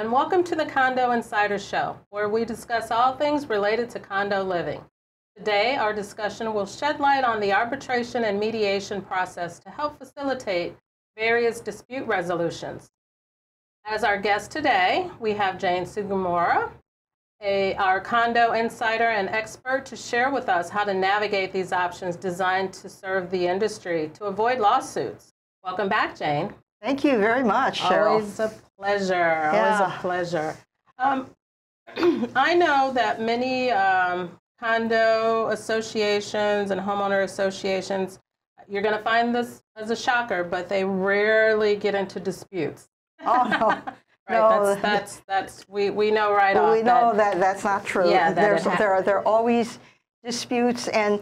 And welcome to the Condo Insider Show, where we discuss all things related to condo living. Today, our discussion will shed light on the arbitration and mediation process to help facilitate various dispute resolutions. As our guest today, we have Jane Sugimura, a, our condo insider and expert to share with us how to navigate these options designed to serve the industry to avoid lawsuits. Welcome back, Jane. Thank you very much, Cheryl. Always a pleasure. Yeah. Always a pleasure. Um, I know that many um, condo associations and homeowner associations, you're going to find this as a shocker, but they rarely get into disputes. Oh, no. Right, no, that's, that's, that's, we, we know right well, off. We know that, that that's not true. Yeah, There's, there, are, there are always disputes and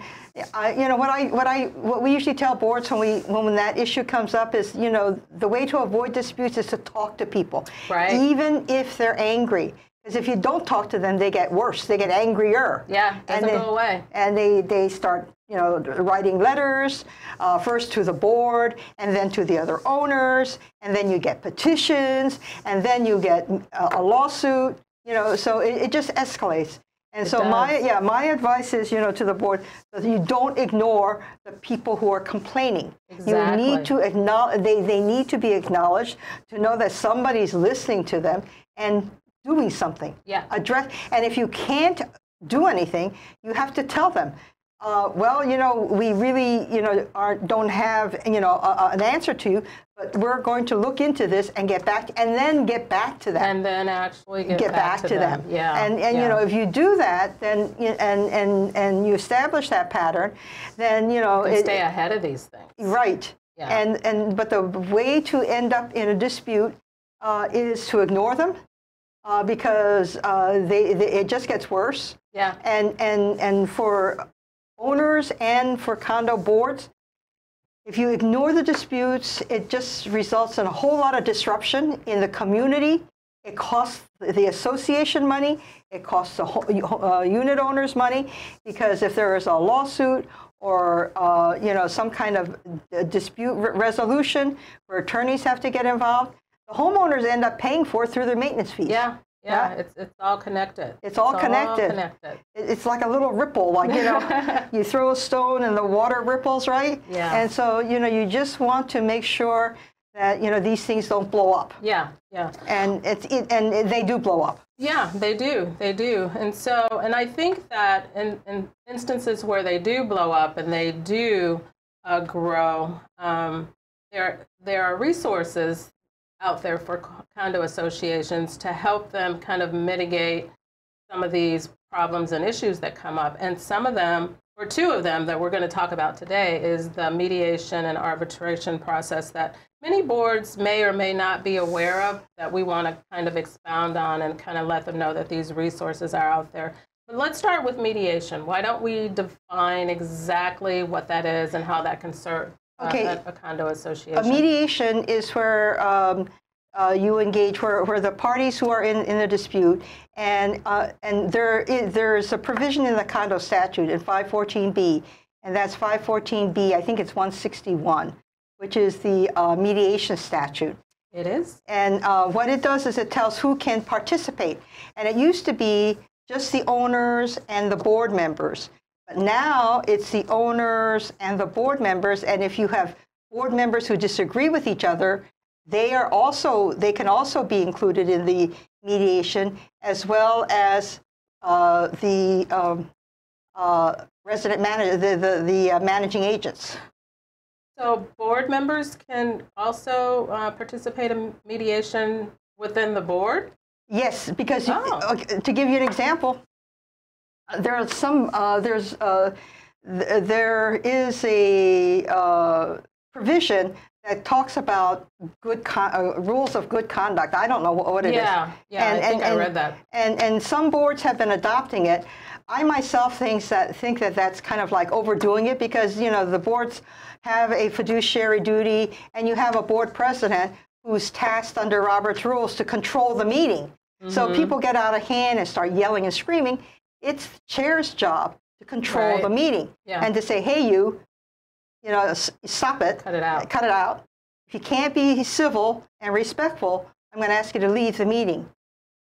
uh, you know what I what I what we usually tell boards when we when, when that issue comes up is you know the way to avoid disputes is to talk to people right even if they're angry because if you don't talk to them they get worse they get angrier yeah doesn't and they, go away and they they start you know, writing letters, uh, first to the board, and then to the other owners, and then you get petitions, and then you get a, a lawsuit. You know, so it, it just escalates. And it so does. my yeah my advice is you know to the board that you don't ignore the people who are complaining. Exactly. You need to acknowledge they, they need to be acknowledged to know that somebody's listening to them and doing something. Yeah. Address and if you can't do anything, you have to tell them. Uh, well, you know, we really, you know, are, don't have, you know, a, a, an answer to but we're going to look into this and get back, and then get back to them. And then actually get, get back, back, to, to them. them. Yeah. And and yeah. you know, if you do that, then and and and you establish that pattern, then you know, it, stay ahead of these things. Right. Yeah. And and but the way to end up in a dispute uh, is to ignore them. Uh, because uh, they, they, it just gets worse. Yeah. And and and for owners and for condo boards. If you ignore the disputes, it just results in a whole lot of disruption in the community. It costs the association money. It costs the uh, unit owners money because if there is a lawsuit or uh, you know some kind of dispute re resolution where attorneys have to get involved, the homeowners end up paying for it through their maintenance fees. Yeah, yeah, it's, it's all connected. It's all it's connected. All connected. It's like a little ripple, like, you know, you throw a stone and the water ripples, right? Yeah. And so, you know, you just want to make sure that, you know, these things don't blow up. Yeah, yeah. And, it's, it, and they do blow up. Yeah, they do. They do. And so, and I think that in, in instances where they do blow up and they do uh, grow, um, there, there are resources out there for condo associations to help them kind of mitigate some of these problems and issues that come up. And some of them, or two of them that we're going to talk about today, is the mediation and arbitration process that many boards may or may not be aware of that we want to kind of expound on and kind of let them know that these resources are out there. But let's start with mediation. Why don't we define exactly what that is and how that can serve okay. a, a, condo association? A mediation is where um, uh, you engage, where, where the parties who are in, in the dispute, and, uh, and there is, there's a provision in the condo statute in 514B, and that's 514B, I think it's 161, which is the uh, mediation statute. It is? And uh, what it does is it tells who can participate. And it used to be just the owners and the board members. But now it's the owners and the board members, and if you have board members who disagree with each other, they are also they can also be included in the mediation, as well as uh, the um, uh, resident manager, the the, the uh, managing agents. So board members can also uh, participate in mediation within the board. Yes, because oh. you, to give you an example, there are some, uh, there's, uh, th there is a uh, provision that talks about good uh, rules of good conduct. I don't know what, what it yeah, is. yeah, I think and, I read that. And and some boards have been adopting it. I myself thinks that think that that's kind of like overdoing it because you know the boards have a fiduciary duty, and you have a board president who's tasked under Robert's rules to control the meeting. Mm -hmm. So mm-hmm. people get out of hand and start yelling and screaming, it's the chair's job to control right. the meeting yeah. and to say, hey, you, you know, stop it. Cut it out. Cut it out. If you can't be civil and respectful, I'm going to ask you to leave the meeting.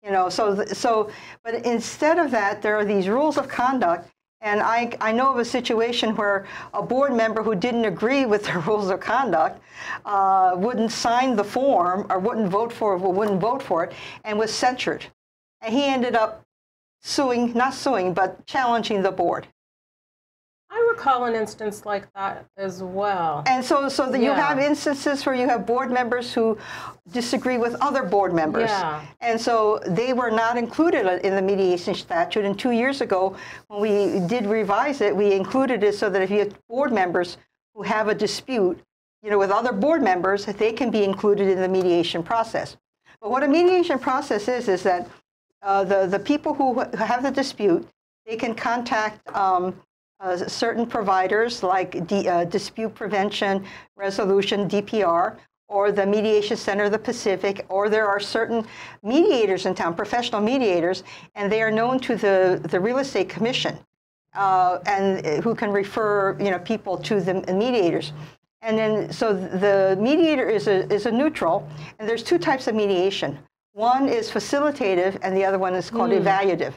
You know, so, so, but instead of that, there are these rules of conduct. And I, I know of a situation where a board member who didn't agree with the rules of conduct uh, wouldn't sign the form or wouldn't vote for it, or wouldn't vote for it, and was censured. And he ended up suing, not suing, but challenging the board. I recall an instance like that as well. And so, so that you have instances where you have board members who disagree with other board members. Yeah. And so they were not included in the mediation statute. And two years ago, when we did revise it, we included it so that if you have board members who have a dispute, you know, with other board members, they can be included in the mediation process. But what a mediation process is, is that uh, the, the people who have the dispute, they can contact um, uh, certain providers like D, uh, Dispute Prevention Resolution, DPR, or the Mediation Center of the Pacific, or there are certain mediators in town, professional mediators, and they are known to the, the Real Estate Commission, uh, and uh, who can refer you know, people to the mediators. And then, so the mediator is a, is a neutral, and there's two types of mediation. One is facilitative, and the other one is called mm. evaluative.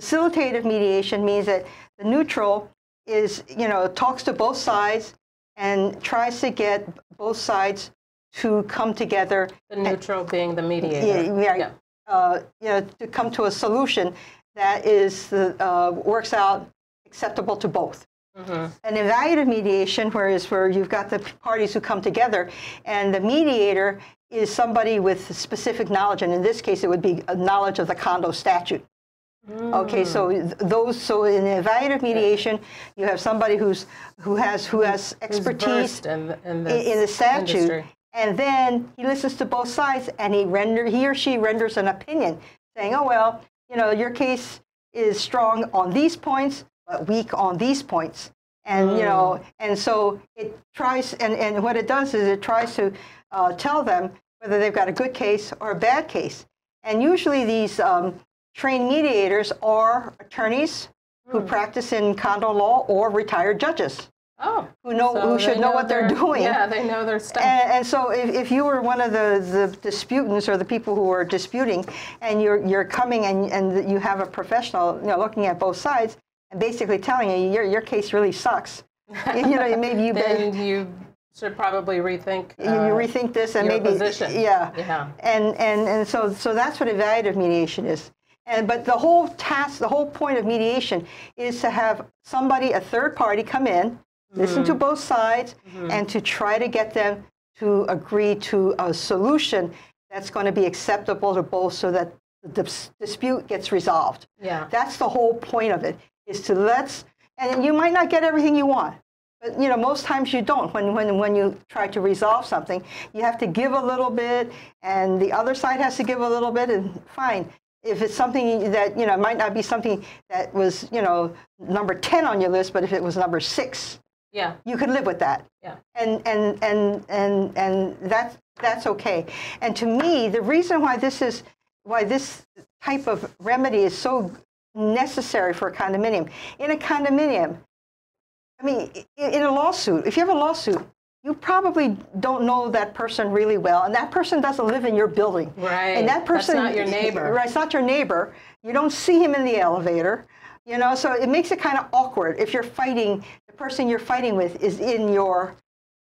Facilitative mediation means that the neutral is, you know, talks to both sides and tries to get both sides to come together. The neutral and, being the mediator. Yeah, yeah. Uh, you know, to come to a solution that is the, uh, works out acceptable to both. Mm-hmm. An evaluative mediation, whereas where you've got the parties who come together, and the mediator is somebody with specific knowledge, and in this case, it would be knowledge of the condo statute. Mm. Okay, so those so in evaluative mediation, you have somebody who's who has who has expertise in, in, in, the statute, industry. and then he listens to both sides and he render he or she renders an opinion, saying, "Oh well, you know, your case is strong on these points, weak on these points." And mm. you know, mm. and so it tries, and, and what it does is it tries to uh, tell them whether they've got a good case or a bad case. And usually these um, trained mediators are attorneys who hmm. practice in condo law or retired judges. Oh, who know so who should know, know, what they're doing. Yeah, they know their stuff. And, and so, if, if you were one of the, the disputants or the people who are disputing, and you're you're coming and and you have a professional, you know, looking at both sides and basically telling you your your case really sucks. you know, maybe you then you should probably rethink. Uh, you rethink this and maybe position. yeah yeah. And and and so so that's what evaluative mediation is. And, but the whole task, the whole point of mediation is to have somebody, a third party, come in, mm-hmm. listen to mm-hmm. both sides, mm-hmm. and to try to get them to agree to a solution that's going to be acceptable to both so that the dis- dispute gets resolved. Yeah. That's the whole point of it, is to let's, and you might not get everything you want. But you know, most times you don't. When, when, when you try to resolve something, you have to give a little bit, and the other side has to give a little bit, and fine if it's something that you know might not be something that was you know number 10 on your list but if it was number 6 yeah you could live with that yeah and and and and and that's that's okay and to me the reason why this is why this type of remedy is so necessary for a condominium in a condominium i mean in a lawsuit if you have a lawsuit you probably don't know that person really well, and that person doesn't live in your building. Right. And that person, That's not your neighbor. Right. It's not your neighbor. You don't see him in the elevator. You know, so it makes it kind of awkward if you're fighting. The person you're fighting with is in your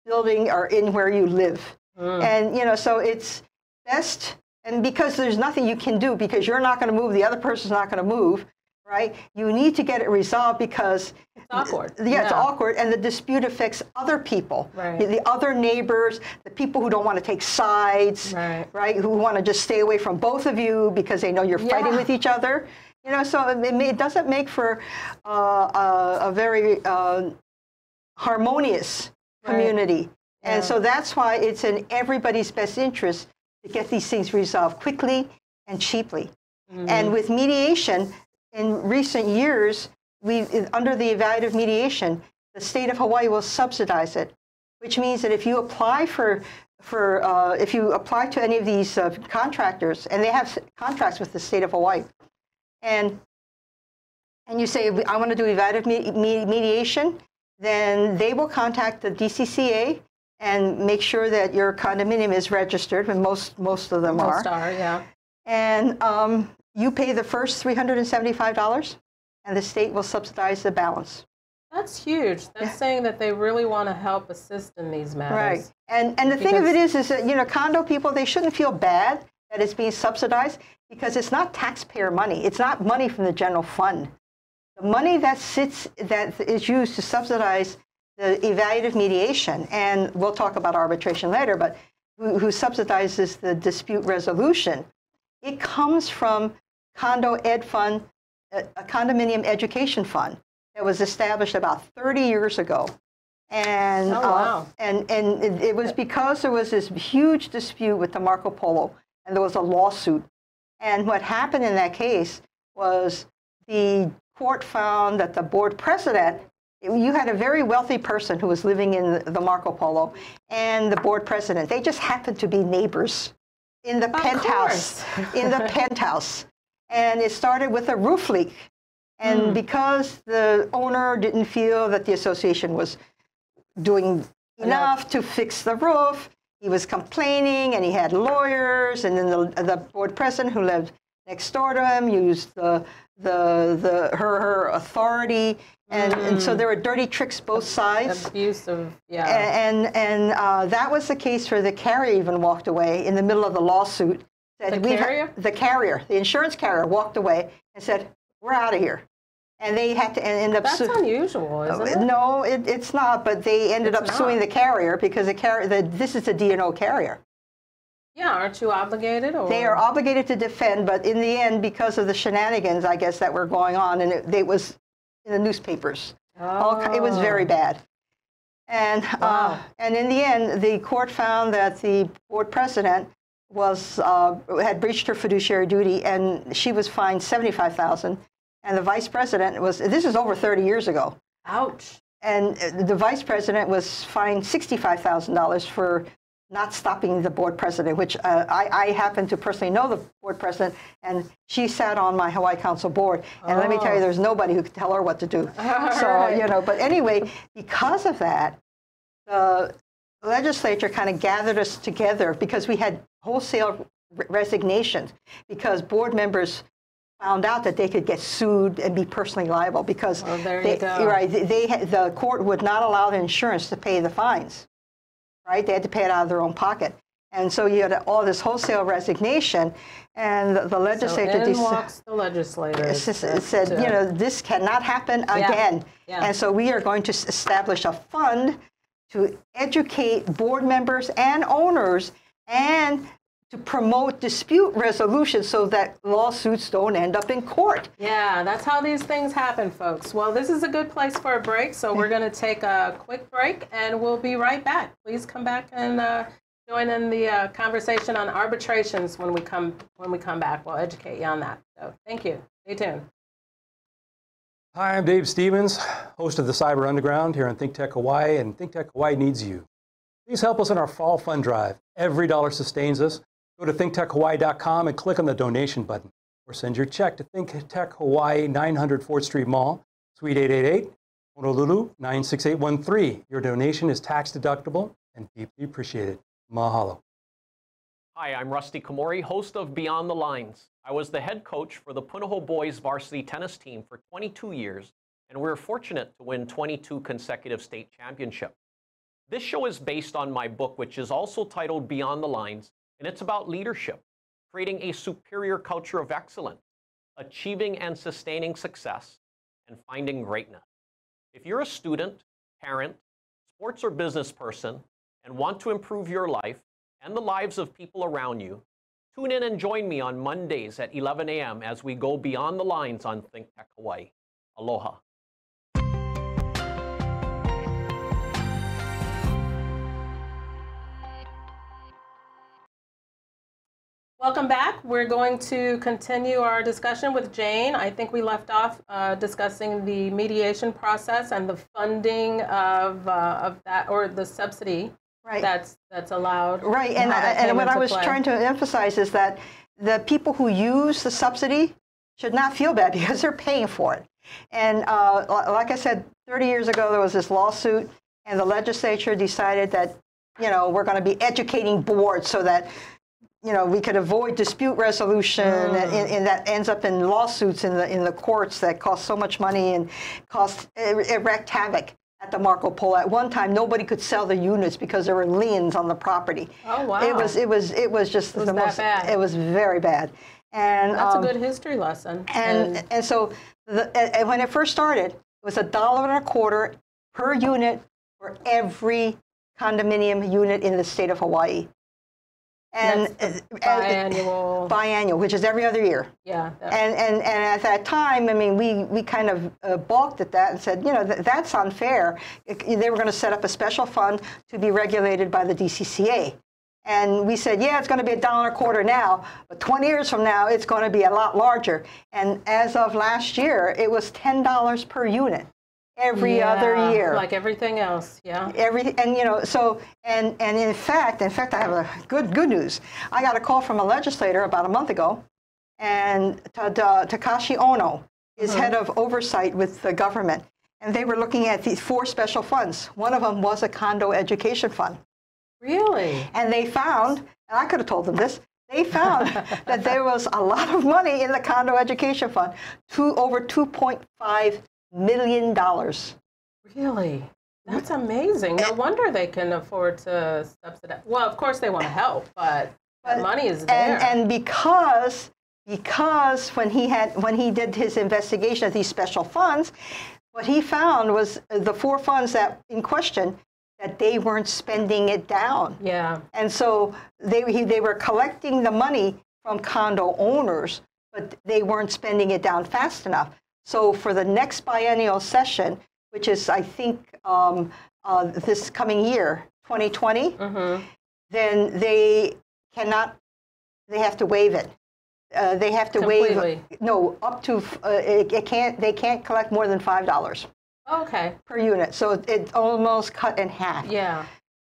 building or in where you live. Mm. And you know, so it's best. And because there's nothing you can do because you're not going to move, the other person's not going to move right? You need to get it resolved because it's awkward. Yeah, yeah, it's awkward, and the dispute affects other people, right. the other neighbors, the people who don't want to take sides, right? right who want to just stay away from both of you because they know you're yeah. fighting with each other. You know, so it, it doesn't make for uh, a, a, very uh, harmonious community. Right. And yeah. so that's why it's in everybody's best interest to get these things resolved quickly and cheaply. Mm-hmm. And with mediation, in recent years, we, under the evaluative mediation, the state of Hawaii will subsidize it, which means that if you apply for, for uh, if you apply to any of these uh, contractors, and they have contracts with the state of Hawaii, and and you say, I want to do evaluative me- mediation, then they will contact the DCCA and make sure that your condominium is registered, and most most of them Most are. are, yeah. And um, you pay the first $375, and the state will subsidize the balance. That's huge. That's Yeah. saying that they really want to help assist in these matters. Right. And and the thing of it is, is that you know, condo people they shouldn't feel bad that it's being subsidized because it's not taxpayer money. It's not money from the general fund. The money that sits that is used to subsidize the evaluative mediation, and we'll talk about arbitration later, but who, who subsidizes the dispute resolution, it comes from condo ed fund, a, a condominium education fund that was established about 30 years ago. And, Oh, uh, and, and it, it was because there was this huge dispute with the Marco Polo, and there was a lawsuit. And what happened in that case was the court found that the board president, you had a very wealthy person who was living in the, Marco Polo, and the board president. They just happened to be neighbors in the Of penthouse. in the penthouse. And it started with a roof leak. And Hmm. because the owner didn't feel that the association was doing enough to fix the roof, he was complaining and he had lawyers. And then the, the board president who lived next door to him used the, the, the, her, her authority. And, and so there were dirty tricks both sides. Abusive, yeah. And and uh, that was the case where the carrier even walked away in the middle of the lawsuit. Said, The "We've- carrier? the carrier, the insurance carrier, walked away and said, "We're out of here," and they had to end up. That's su- unusual, isn't it? no, it, it's not. But they ended It's up suing the carrier because the carrier, the, this is a D&O carrier. Yeah, aren't you obligated? Or? They are obligated to defend, but in the end, because of the shenanigans, I guess that were going on, and it, it was in the newspapers. All, it was very Oh. bad. And, uh, and in the end, the court found that the board president was, uh, had breached her fiduciary duty and she was fined 75000 And the vice president was, this is over 30 years ago. Ouch. And uh, the vice president was fined $65,000 for not stopping the board president, which uh, I, I happen to personally know the board president, and she sat on my Hawaii Council board. And let me tell you, Oh. there's nobody who could tell her what to do. All so, right. you know, but anyway, because of that, the legislature kind of gathered us together because we had wholesale resignations because board members found out that they could get sued and be personally liable because Well, they, right they, the court would not allow the insurance to pay the fines right? They had to pay it out of their own pocket. And so you had all this wholesale resignation and the, the So legislature in walks the said, to- you know, this cannot happen again. Yeah. And so we are going to establish a fund to educate board members and owners and to promote dispute resolution so that lawsuits don't end up in court. Yeah, that's how these things happen, folks. Well, this is a good place for a break, so we're going to take a quick break and we'll be right back. Please come back and uh, join in the uh, conversation on arbitrations when we come when we come back. We'll educate you on that. So, thank you. Stay tuned. Hi, I'm Dave Stevens, host of the Cyber Underground here on ThinkTech Hawaii, and ThinkTech Hawaii needs you. Please help us in our fall fund drive. Every dollar sustains us. Go to thinktechhawaii.com and click on the donation button, or send your check to ThinkTech Hawaii, 900 4th Street Mall, Suite 888, Honolulu 96813. Your donation is tax deductible and deeply appreciated. Mahalo. Hi, I'm Rusty Komori, host of Beyond the Lines. I was the head coach for the Punahou Boys varsity tennis team for 22 years, and we were fortunate to win 22 consecutive state championships. This show is based on my book, which is also titled Beyond the Lines, and it's about leadership, creating a superior culture of excellence, achieving and sustaining success, and finding greatness. If you're a student, parent, sports or business person, and want to improve your life and the lives of people around you, tune in and join me on Mondays at 11 a.m. as we go beyond the lines on Think Tech Hawaii. Aloha. Welcome back. We're going to continue our discussion with Jane. I think we left off uh, discussing the mediation process and the funding of, uh, of that, or the subsidy Right. that's that's allowed. Right, and, I- and what I was play. trying to emphasize is that the people who use the subsidy should not feel bad because they're paying for it. And uh, like I said, 30 years ago, there was this lawsuit, and the legislature decided that you know, we're going to be educating boards so that you know, we could avoid dispute resolution, mm. and, and, that ends up in lawsuits in the in the courts that cost so much money and cost erect havoc at the Marco Polo. At one time, nobody could sell the units because there were liens on the property. Oh wow! It was it was it was just it was the most. Bad. It was very bad. And that's um, a good history lesson. And and, and so the, and when it first started, it was a dollar and a quarter per unit for every condominium unit in the state of Hawaii and biannual. biannual, which is every other year. Yeah. And, and and at that time, I mean, we we kind of uh, balked at that and said, you know, th that's unfair. It, they were going to set up a special fund to be regulated by the DCCA. And we said, yeah, it's going to be a dollar a quarter now, but 20 years from now, it's going to be a lot larger. And as of last year, it was $10 per unit every yeah, other year. Like everything else, yeah. Every and you know so and and in fact, in fact, I have a good good news. I got a call from a legislator about a month ago, and Takashi Ohno is mm-hmm. head of oversight with the government, and they were looking at these four special funds. One of them was a condo education fund. Really? And they found, and I could have told them this. They found that there was a lot of money in the condo education fund, two over 2.5 million dollars. Really? That's amazing. No wonder they can afford to subsidize. Well, of course they want to help, but, but money is there. And, and because because when he had when he did his investigation of these special funds, what he found was the four funds that in question that they weren't spending it down. Yeah. And so they he, they were collecting the money from condo owners, but they weren't spending it down fast enough. So for the next biennial session, which is, I think, um, uh, this coming year, 2020, mm-hmm. then they cannot, they have to waive it. Uh, they have to Completely. waive no up to uh, it, it, can't they can't collect more than five dollars okay per unit so it, it, almost cut in half yeah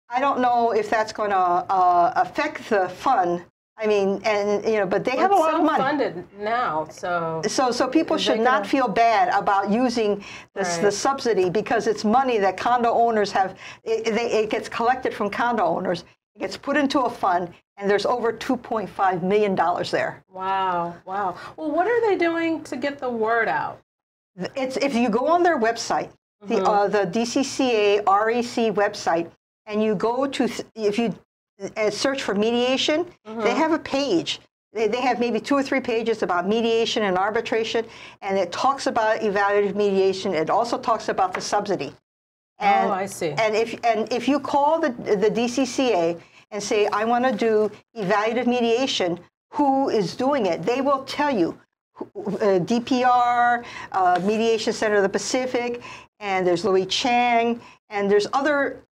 i don't know if that's going to uh, affect the fund I mean, and you know, but they have a lot of money. funded now, so so so people should not feel bad about using this right. the subsidy because it's money that condo owners have. It, they, it gets collected from condo owners. It gets put into a fund, and there's over 2.5 million dollars there. Wow, wow. Well, what are they doing to get the word out? It's if you go on their website, mm-hmm. the uh, the DCCA REC website, and you go to if you uh, search for mediation, mm-hmm. they have a page. They, they have maybe two or three pages about mediation and arbitration, and it talks about evaluative mediation. It also talks about the subsidy. And, oh, I see. And if and if you call the the DCCA and say I want to do evaluative mediation, who is doing it? They will tell you. Uh, DPR, uh, Mediation Center of the Pacific, and there's Louis Chang, and there's other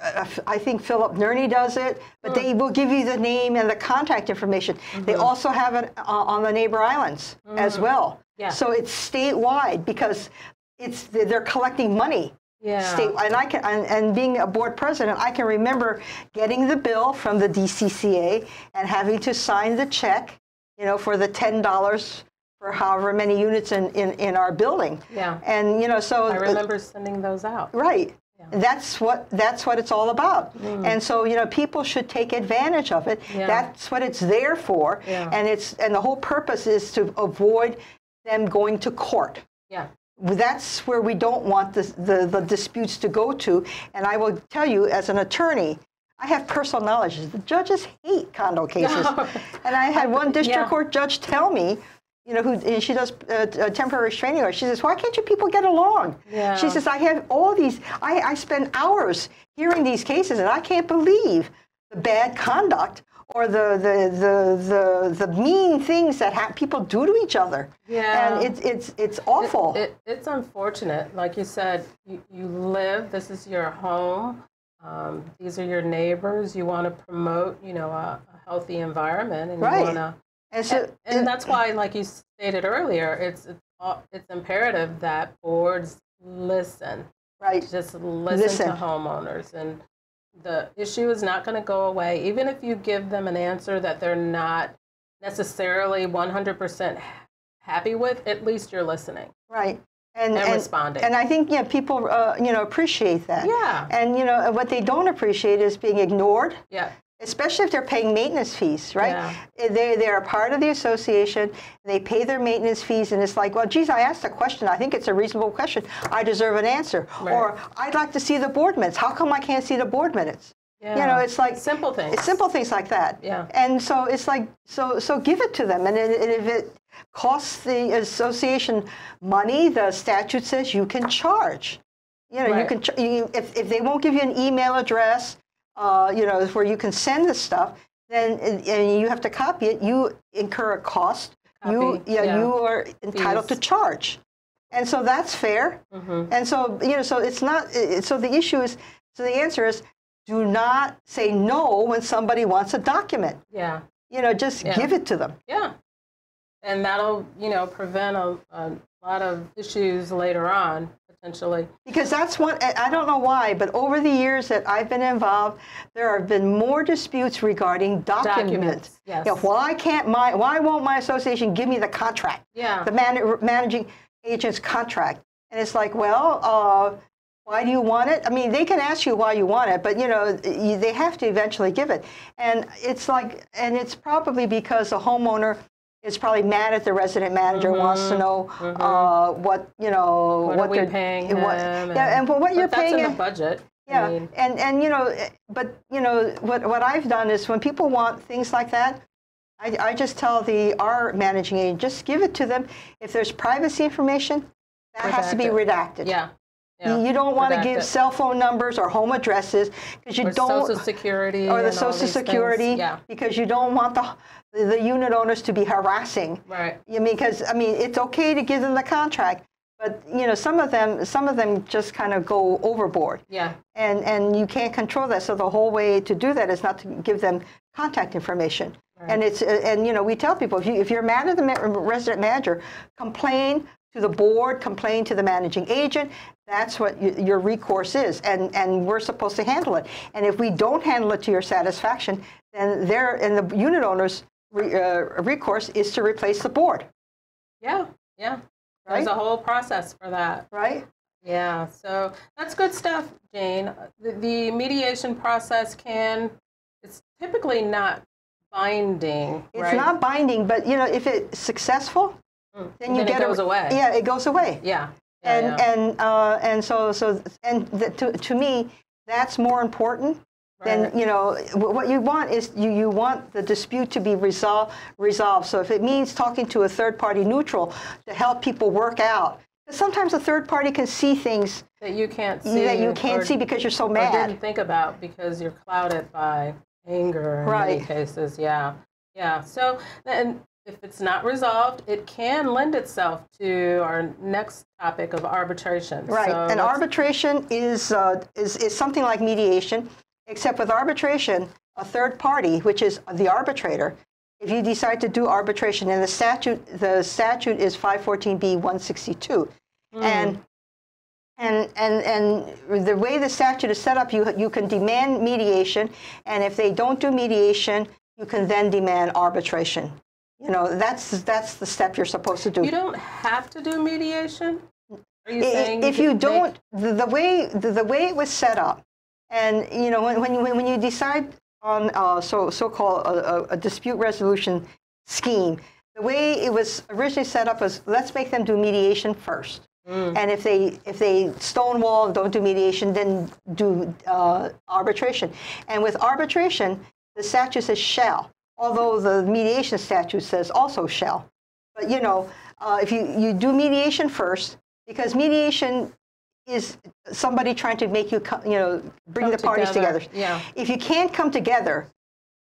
I think Philip Nerney does it, but mm. they will give you the name and the contact information. Mm-hmm. They also have it uh, on the neighbor islands mm. as well. Yeah. So it's statewide because it's they're collecting money. Yeah. State, and I can and, and, being a board president, I can remember getting the bill from the DCCA and having to sign the check, you know, for the ten dollars for however many units in, in, in our building. Yeah. And you know, so I remember uh, sending those out. Right. Yeah. That's what that's what it's all about. Mm. And so you know people should take advantage of it. Yeah. That's what it's there for. Yeah. And it's and the whole purpose is to avoid them going to court. Yeah. That's where we don't want the, the, the disputes to go to. And I will tell you, as an attorney, I have personal knowledge. The judges hate condo cases. and I had one district court judge tell me you know, who she does uh, temporary restraining order. She says, "Why can't you people get along?" Yeah. She says, "I have all these. I, I spend hours hearing these cases, and I can't believe the bad conduct or the the the the, the mean things that ha- people do to each other. Yeah, and it's it's it's awful. It, it, it's unfortunate. Like you said, you, you live. This is your home. Um, these are your neighbors. You want to promote, you know, a, a healthy environment, and right. you want to and, so, and, and that's why, like you stated earlier, it's it's, it's imperative that boards listen. Right. Just listen, listen. to homeowners, and the issue is not going to go away, even if you give them an answer that they're not necessarily 100% happy with. At least you're listening. Right. and, And responding. And I think yeah, people uh, you know appreciate that. Yeah. And you know what they don't appreciate is being ignored. Yeah. Especially if they're paying maintenance fees, right? Yeah. They, they're a part of the association. They pay their maintenance fees, and it's like, well, geez, I asked a question. I think it's a reasonable question. I deserve an answer. Right. Or I'd like to see the board minutes. How come I can't see the board minutes? Yeah. You know, it's like Simple things. It's simple things like that. Yeah. And so it's like, so so give it to them, and it, it- if it costs the association money, the statute says you can charge. You know, you can you, if if they won't give you an email address, uh, you know, where you can send the stuff, then and you have to copy it. You incur a cost. you Copy, yeah, yeah. you are entitled to charge, and so that's fair. Mhm. And so, you know, so it's not, so the issue is, so the answer is do not say no when somebody wants a document. Yeah. You know, just Yeah. give it to them. Yeah. And that'll, you know, prevent a, a lot of issues later on, potentially. Because that's what, I don't know why, but over the years that I've been involved, there have been more disputes regarding documents. Documents, yes. You know, why can't my, why won't my association give me the contract? Yeah. The man, managing agent's contract. And it's like, well, uh, why do you want it? I mean, they can ask you why you want it, but you know, they have to eventually give it. And it's like, and it's probably because the homeowner is probably mad at the resident manager, wants to know uh, what you know Mm-hmm. What, are they're paying him? what- yeah, and what you're that's paying. in the budget. I yeah, mean, and and you know, eh, but you know what what I've done is when people want things like that, I, I just tell the our managing agent just give it to them. If there's privacy information, that has to be redacted. yeah. You- yeah. You don't want to give Redacted. cell phone numbers or home addresses because you Or don't Social Security. or the Social. Security Yeah. because you don't want the the unit owners to be harassing. Right. I mean, because I mean, it's okay to give them the contract, but you know, some of them, some of them just kind of go overboard, Yeah. and and you can't control that. So the whole way to do that is not to give them contact information. And it's and you know, we tell people if you if you're mad at the resident manager, complain to the board, complain to the managing agent. That's what your recourse is, and and we're supposed to handle it. And if we don't handle it to your satisfaction, then there and the unit owners. Re, uh, recourse is to replace the board, Yeah. Yeah. There's Right? a whole process for that. right? Yeah, so that's good stuff, Jane. The, the mediation process can, it's typically not binding, It's right? not binding, but you know, if it's successful, Mm. then you Then get it a- goes away. Yeah, it goes away. Yeah. yeah, and yeah. and uh, and so so and the, to to me, that's more important than Right. you know what you want is you you want the dispute to be resolved resolved. So if it means talking to a third party neutral to help people work out Sometimes a third party can see things that you can't see. that you can't or- see because you're so or mad. didn't think about because you're clouded by anger in many Right. cases. Yeah, yeah. So then, if it's not resolved, it can lend itself to our next topic of arbitration. Right, So and arbitration is, uh, is, is something like mediation, except with arbitration, a third party, which is the arbitrator, if you decide to do arbitration, and the statute, the statute is 514B 162, and and, and, and the way the statute is set up, you, you can demand mediation, and if they don't do mediation, you can then demand arbitration. You know, that's, that's the step you're supposed to do. you don't have to do mediation. Are you saying if you make- don't the, the way the, the way it was set up and you know when, when, you, when you decide on uh, so so-called a, a, a dispute resolution scheme the way it was originally set up was let's make them do mediation first and if they if they stonewall and don't do mediation then do uh, arbitration and with arbitration the statute says shall although the mediation statute says also shall but you know, uh, if you, you do mediation first, because mediation is somebody trying to make you, you know, bring Come the parties together. together. Yeah. If you can't come together,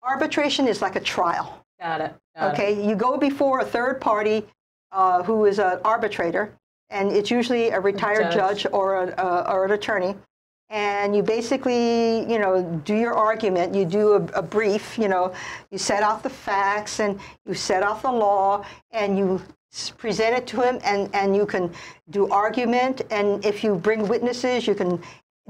arbitration is like a trial. Got it. got it. Okay, you go before a third party uh, who is an arbitrator, and it's usually a retired judge. judge, or, a, uh, or an attorney. And you basically, you know, do your argument. You do a, a brief. You know, you set out the facts and you set out the law, and you present it to him. And, and you can do argument. And if you bring witnesses, you can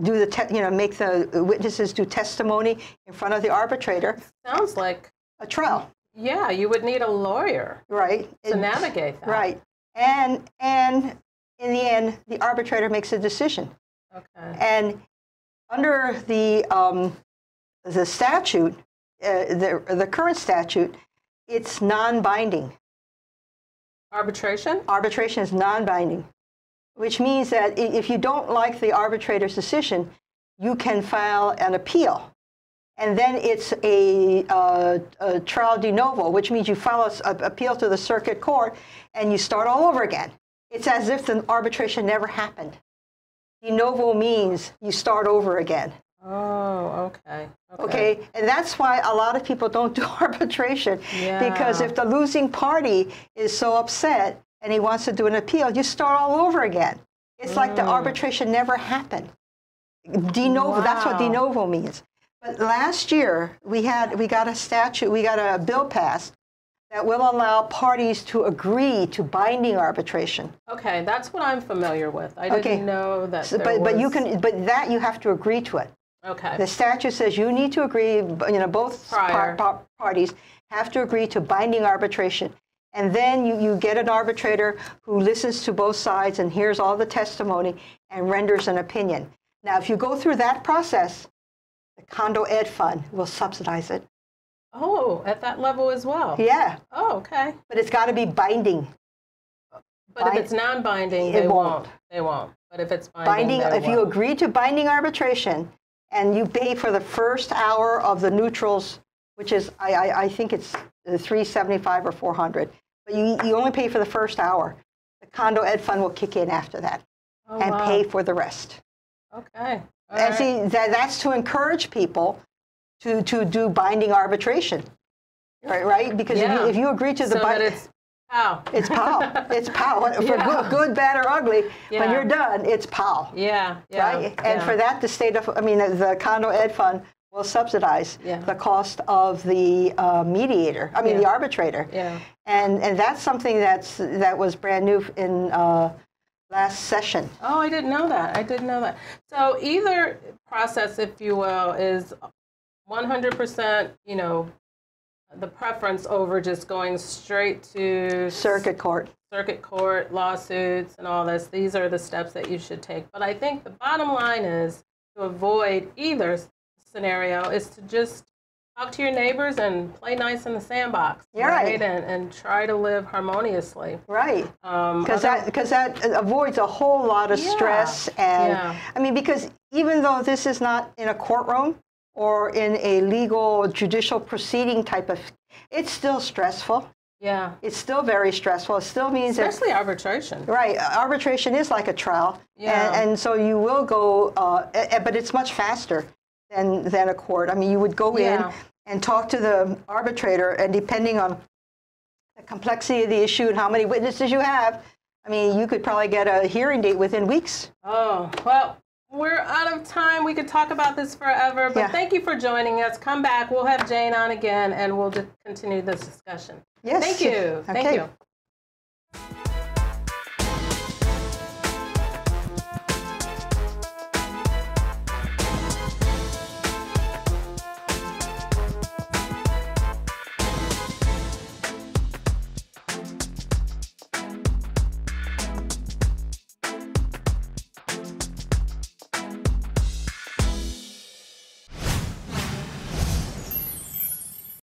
do the, te- you know, make the witnesses do testimony in front of the arbitrator. Sounds like A trial, yeah, you would need a lawyer right? to It- navigate that. Right. And and in the end, the arbitrator makes a decision. Okay. And under the, um, the statute, uh, the, the current statute, it's non-binding. Arbitration? Arbitration is non-binding, which means that if you don't like the arbitrator's decision, you can file an appeal. And then it's a, uh, a trial de novo, which means you file an appeal to the circuit court and you start all over again. It's as if the arbitration never happened. De novo means you start over again. Oh, okay. Okay, and that's why a lot of people don't do arbitration because if the losing party is so upset and he wants to do an appeal, you start all over again. It's like the mm. arbitration never happened. De novo, that's what de novo means. But last year we had we got a statute, we got a bill passed that will allow parties to agree to binding arbitration. Okay, that's what I'm familiar with. I Okay. didn't know that. So- but but you can but that you have to agree to it. Okay. The statute says you need to agree, you know, both par- par- parties have to agree to binding arbitration. And then you, you get an arbitrator who listens to both sides and hears all the testimony and renders an opinion. Now, if you go through that process, the condo ed fund will subsidize it. Oh, at that level as well. Yeah, Oh, okay. but it's got to be binding. But Bind- if it's non-binding, It they won't. won't. They won't. But if it's binding, Binding, if you agree to binding arbitration and you pay for the first hour of the neutrals, which is, I, I, I think it's uh, 375 or 400, but you, you only pay for the first hour. The condo ed fund will kick in after that Oh, and wow. pay for the rest. Okay. All and right. see, that, that's to encourage people to, to do binding arbitration, right? right? Because if, you, if you agree to the so binding, it's pow. it's POW. It's POW. For Yeah. good, bad, or ugly, when you're done, it's POW. Yeah. Yeah. right? And yeah. for that, the state of, I mean, the- the condo ed fund will subsidize Yeah. the cost of the uh, mediator, I mean, the arbitrator. Yeah. And, and that's something that's, that was brand new in uh, last session. Oh, I didn't know that. I didn't know that. So either process, if you will, is 100%, you know, the preference over just going straight to Circuit court. circuit court, lawsuits, and all this. These are the steps that you should take. But I think the bottom line is to avoid either scenario is to just talk to your neighbors and play nice in the sandbox, You're right. And, and try to live harmoniously. Right. Um, Because other- that, because that avoids a whole lot of Yeah. stress. And Yeah. I mean, because even though this is not in a courtroom or in a legal judicial proceeding type of, it's still stressful. yeah, It's still very stressful. It still means that especially arbitration. Right, arbitration is like a trial, Yeah. and, and so you will go, uh, but it's much faster than than a court. I mean, you would go Yeah. in and talk to the arbitrator, and depending on the complexity of the issue and how many witnesses you have, I mean, you could probably get a hearing date within weeks. Oh, well, we're out of time. We could talk about this forever, but Yeah. thank you for joining us. Come back. We'll have Jane on again and we'll just continue this discussion. Yes. Thank you. Thank you.